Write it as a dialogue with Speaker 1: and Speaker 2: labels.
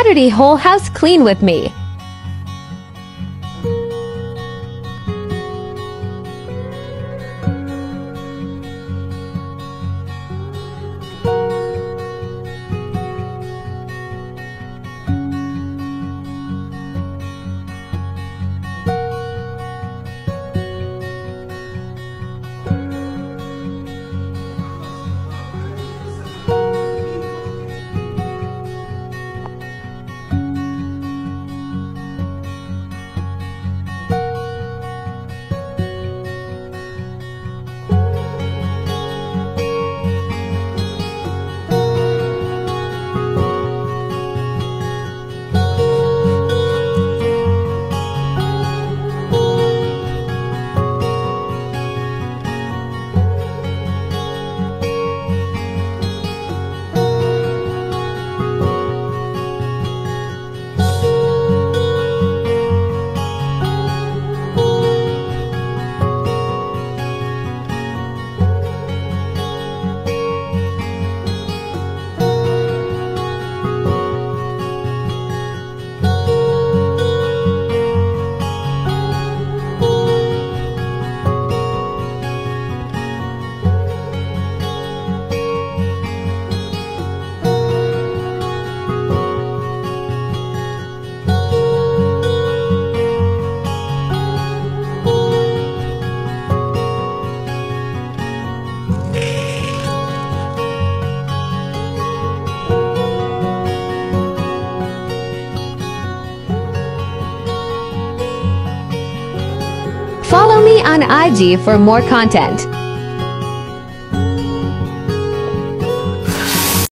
Speaker 1: Saturday whole house clean with me. Follow me on IG for more content.